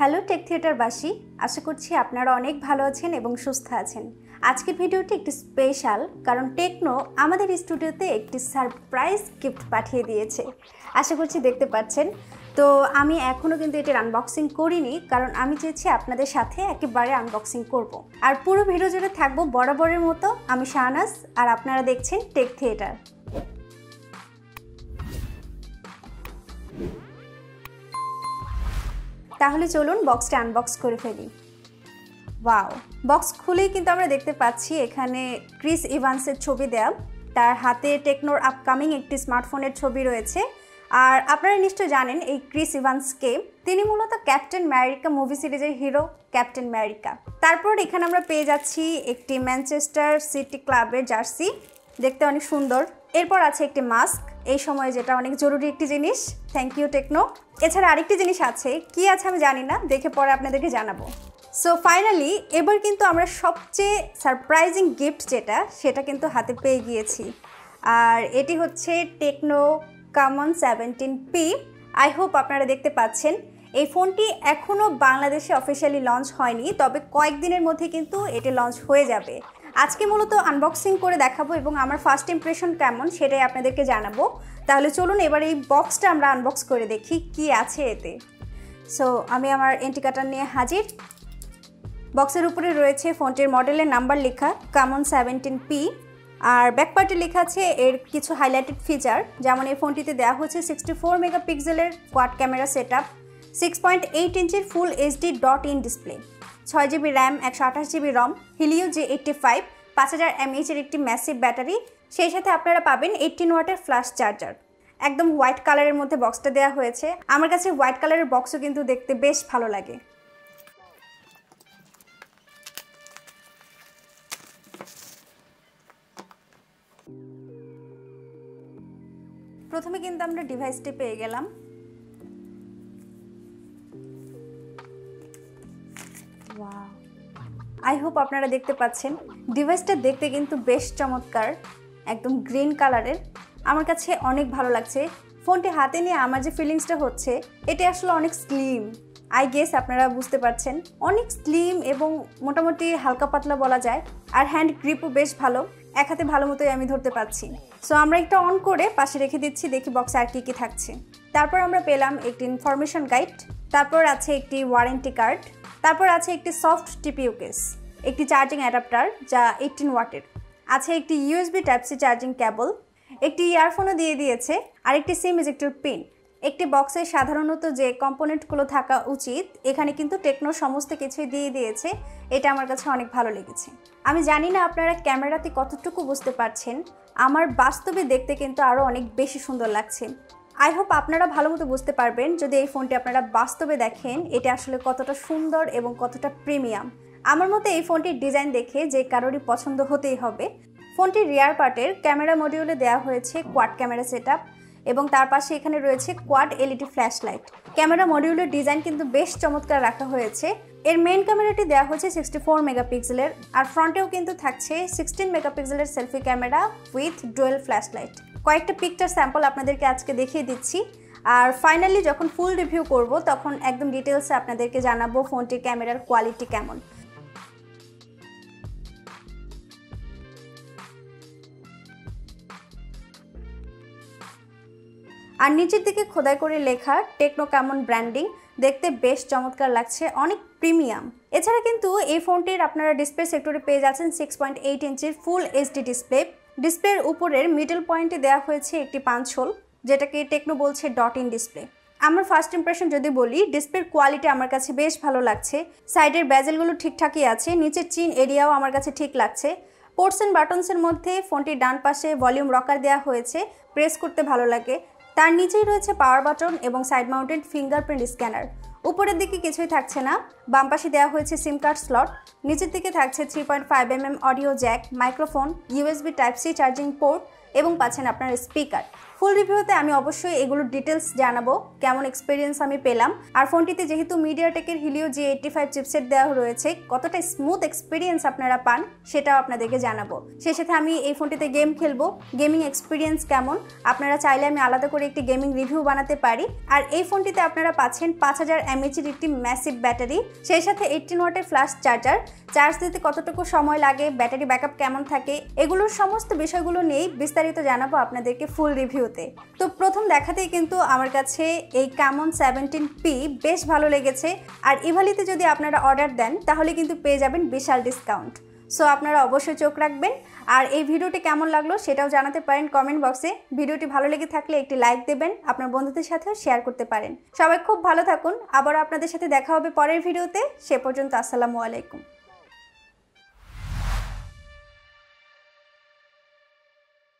Hello take থিয়েটারবাসী আশা করছি আপনারা অনেক ভালো আছেন এবং সুস্থ আছেন। আজকের ভিডিওটি একটি স্পেশাল কারণ টেকনো আমাদের স্টুডিওতে একটি সারপ্রাইজ গিফট পাঠিয়ে দিয়েছে। আশা করছি দেখতে পাচ্ছেন। তো আমি এখনও কিন্তু এটির আনবক্সিং করিনি, কারণ আমি চেয়েছি আপনাদের সাথে একেবারে আনবক্সিং করব। আর পুরো ভিডিও জুড়ে থাকব বরাবরের মতো আমি শাহনাজ, আর আপনারা দেখছেন টেক থিয়েটার। তাহলে চলুন বক্সটা আনবক্স করে ফেলি। ওয়াও বক্স খুলেই কিন্তু আমরা দেখতে পাচ্ছি এখানে ক্রিস ইভান্সের ছবি দেয়া। তার হাতে টেকনোর আপকামিং একটি স্মার্টফোনের ছবি রয়েছে। আর আপনারা নিশ্চয় জানেন এই ক্রিস ইভান্সকে। তিনি মূলত ক্যাপ্টেন ম্যারিকা মুভি সিরিজের হিরো ক্যাপ্টেন ম্যারিকা তারপর এখানে আমরা পেয়ে যাচ্ছি একটি ম্যানচেস্টার সিটি ক্লাবের জার্সি দেখতে অনেক সুন্দর। এরপর আছে একটি মাস্ক। এই সময়ে যেটা অনেক জরুরি একটি জিনিস থ্যাংক ইউ টেকনো এছাড়া আরেকটি জিনিস আছে, কি আছে আমি জানি না, দেখে পরে আপনাদেরকে জানাব। সো ফাইনালি এবার কিন্তু আমরা সবচেয়ে সারপ্রাইজিং গিফট যেটা, সেটা কিন্তু হাতে পেয়ে গিয়েছি। আর এটি হচ্ছে Tecno Camon seventeen P I hope আপনারা দেখতে পাচ্ছেন, এই ফোনটি এখনও বাংলাদেশে অফিসিয়ালি লঞ্চ হয়নি, তবে কয়েকদিনের মধ্যে কিন্তু এটি লঞ্চ হয়ে যাবে। আজকে মূলত আনবক্সিং করে দেখাবো এবং আমার ফার্স্ট ইমপ্রেশন কেমন সেটাই আপনাদেরকে জানাব। তাহলে চলুন এবার এই বক্সটা আমরা আনবক্স করে দেখি কি আছে এতে। সো আমি আমার এন্টিকাটার নিয়ে হাজির। বক্সের উপরে রয়েছে ফোনটির মডেলের নাম্বার লেখা কামন সেভেন্টিন পি আর ব্যাক পার্টে লেখা আছে এর কিছু হাইলাইটেড ফিচার যেমন এই ফোনটিতে দেওয়া হচ্ছে সিক্সটি ফোর মেগাপিক্সেলের quad camera set up six point eight ইঞ্চির full HD dot in display ছয় জিবি র্যাম, একশো আঠাশ GB ROM, Helio G eighty five, পাঁচ হাজার এমএইচের একটি ম্যাসিভ ব্যাটারি সেই সাথে আপনারা পাবেন এইটিন ওয়াটের ফ্ল্যাশ চার্জার একদম হোয়াইট কালারের মধ্যে বক্সটা দেওয়া হয়েছে। আমার কাছে হোয়াইট কালারের বক্সও কিন্তু দেখতে বেশ ভালো লাগে। প্রথমে কিন্তু আমরা ডিভাইসটি পেয়ে গেলাম। আই হোপ আপনারা দেখতে পাচ্ছেন। ডিভাইসটা দেখতে কিন্তু বেশ চমৎকার, একদম গ্রিন কালারের আমার কাছে অনেক ভালো লাগছে। ফোনটি হাতে নিয়ে আমার যে ফিলিংসটা হচ্ছে, এটি আসলে অনেক স্লিম আই গেস আপনারা বুঝতে পারছেন। অনেক স্লিম এবং মোটামুটি হালকা পাতলা বলা যায়। আর হ্যান্ড গ্রিপও বেশ ভালো। এক হাতে ভালো মতোই আমি ধরতে পারছি। সো আমরা একটা অন করে পাশে রেখে দিচ্ছি, দেখি বক্সে আর কী কী থাকছে। তারপর আমরা পেলাম একটি ইনফরমেশন গাইড তারপর আছে একটি ওয়ারেন্টি কার্ড তারপর আছে একটি সফট টিপিউ কেস, একটি চার্জিং অ্যাডাপ্টার যা এইটিন ওয়াটের। আছে একটি ইউএসবি টাইপসি চার্জিং ক্যাবল একটি ইয়ারফোনও দিয়ে দিয়েছে আর একটি সিম ইজেক্টর পিন একটি বক্সে সাধারণত যে কম্পোনেন্টগুলো থাকা উচিত, এখানে কিন্তু টেকনো সমস্ত কিছুই দিয়ে দিয়েছে, এটা আমার কাছে অনেক ভালো লেগেছে। আমি জানি না আপনারা ক্যামেরাতে কতটুকু বুঝতে পারছেন, আমার বাস্তবে দেখতে কিন্তু আরও অনেক বেশি সুন্দর লাগছে। আই হোপ আপনারা ভালো মতো বুঝতে পারবেন যদি এই ফোনটি আপনারা বাস্তবে দেখেন, এটা আসলে কতটা সুন্দর এবং কতটা প্রিমিয়াম। আমার মতে এই ফোনটির ডিজাইন দেখে যে কারোরই পছন্দ হতেই হবে। ফোনটির রিয়ার পার্টের ক্যামেরা মডিউলে দেওয়া হয়েছে কোয়াড ক্যামেরা সেট এবং তার পাশে এখানে রয়েছে quad LED flash light camera মডিউলের ডিজাইন কিন্তু বেশ চমৎকার রাখা হয়েছে। এর মেন ক্যামেরাটি দেওয়া হয়েছে সিক্সটি ফোর মেগাপিক্সেলের আর ফ্রন্টেও কিন্তু থাকছে সিক্সটিন মেগাপিক্সেলের selfie camera with dual flash light কয়েকটা পিকচার স্যাম্পল আপনাদেরকে আজকে দেখিয়ে দিচ্ছি। আর ফাইনালি যখন ফুল রিভিউ করব, তখন একদম ডিটেলসে আপনাদেরকে জানাব ফোনটির ক্যামেরার কোয়ালিটি কেমন। আর নিচের দিকে খোদাই করে লেখা টেকনো কেমন ব্র্যান্ডিং দেখতে বেশ চমৎকার লাগছে, অনেক প্রিমিয়াম এছাড়া কিন্তু এই ফোনটির আপনারা ডিসপ্লে সেক্টরে পেয়ে যাচ্ছেন সিক্স পয়েন্ট এইট ইঞ্চির ফুল এইচডি ডিসপ্লে ডিসপ্লের উপরের মিডল পয়েন্টে দেওয়া হয়েছে একটি পাঁচ হোল যেটাকে টেকনো বলছে ডট ইন ডিসপ্লে আমার ফার্স্ট ইমপ্রেশন যদি বলি ডিসপ্লের কোয়ালিটি আমার কাছে বেশ ভালো লাগছে। সাইডের ব্যাজেলগুলো ঠিকঠাকই আছে, নিচের চিন এরিয়াও আমার কাছে ঠিক লাগছে। পোর্টস অ্যান্ড বাটনসের মধ্যে ফোনটির ডান পাশে ভলিউম রকার দেওয়া হয়েছে প্রেস করতে ভালো লাগে। তার নিচেই রয়েছে পাওয়ার বাটন এবং সাইড মাউন্টেড ফিঙ্গারপ্রিন্ট স্ক্যানার উপরের দিকে কিছুই থাকছে না। বাম পাশে দেওয়া হয়েছে সিম কার্ড স্লট নিচের দিকে থাকছে three point five M M audio jack microphone USB type C charging port এবং পাচ্ছেন আপনার স্পিকার ফুল রিভিউতে আমি অবশ্যই এগুলোর ডিটেলস জানাব, কেমন এক্সপিরিয়েন্স আমি পেলাম। আর ফোনটিতে যেহেতু মিডিয়াটেকের Helio G eighty five chipset দেওয়া রয়েছে, কতটা স্মুথ এক্সপিরিয়েন্স আপনারা পান সেটাও আপনাদেরকে জানাব। সেই সাথে আমি এই ফোনটিতে গেম খেলব গেমিং এক্সপিরিয়েন্স কেমন, আপনারা চাইলে আমি আলাদা করে একটি গেমিং রিভিউ বানাতে পারি। আর এই ফোনটিতে আপনারা পাচ্ছেন পাঁচ হাজার এমএচির একটি ম্যাসিভ ব্যাটারি সেই সাথে এইটিন ওয়াটের ফ্লাশ চার্জার চার্জ দিতে কতটুকু সময় লাগে ব্যাটারি ব্যাকআপ কেমন থাকে, এগুলোর সমস্ত বিষয়গুলো নিয়েই বিস্তারিত জানাব আপনাদেরকে ফুল রিভিউতে তো প্রথম দেখাতেই কিন্তু আমার কাছে এই কামন সেভেন্টিন পি বেশ ভালো লেগেছে। আর ইভালিতে যদি আপনারা অর্ডার দেন, তাহলে কিন্তু পেয়ে যাবেন বিশাল ডিসকাউন্ট সো আপনারা অবশ্যই চোখ রাখবেন। আর এই ভিডিওটি কেমন লাগল সেটাও জানাতে পারেন কমেন্ট বক্সে ভিডিওটি ভালো লেগে থাকলে একটি লাইক দেবেন, আপনার বন্ধুদের সাথেও শেয়ার করতে পারেন। সবাই খুব ভালো থাকুন। আবার আপনাদের সাথে দেখা হবে পরের ভিডিওতে। সে পর্যন্ত আসসালামু আলাইকুম।